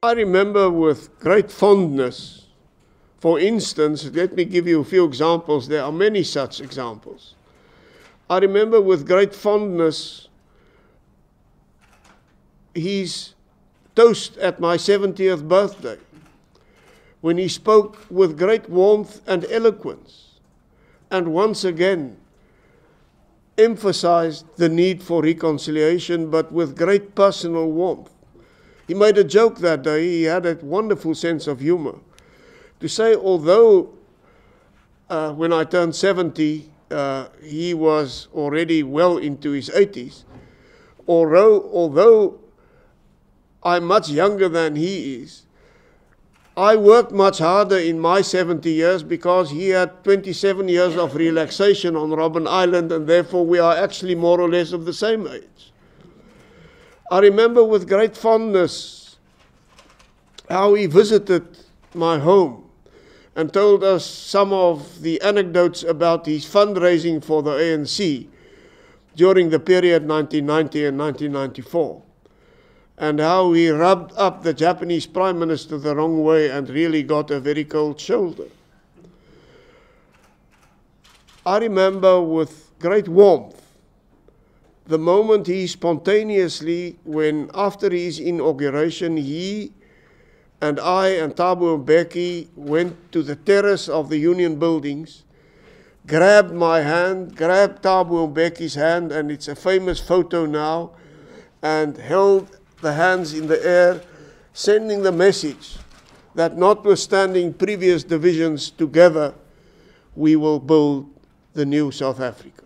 I remember with great fondness, for instance, let me give you a few examples. There are many such examples. I remember with great fondness his toast at my 70th birthday when he spoke with great warmth and eloquence and once again emphasized the need for reconciliation, but with great personal warmth. He made a joke that day, he had a wonderful sense of humor. To say, although uh, when I turned 70, uh, he was already well into his 80s, although, although I'm much younger than he is, I worked much harder in my 70 years because he had 27 years of relaxation on Robben Island, and therefore we are actually more or less of the same age. I remember with great fondness how he visited my home and told us some of the anecdotes about his fundraising for the ANC during the period 1990 and 1994 and how he rubbed up the Japanese prime minister the wrong way and really got a very cold shoulder. I remember with great warmth the moment he spontaneously, when after his inauguration, he and I and Thabo Mbeki went to the terrace of the Union buildings, grabbed my hand, grabbed Thabo Mbeki's hand, and it's a famous photo now, and held the hands in the air, sending the message that notwithstanding previous divisions together, we will build the new South Africa.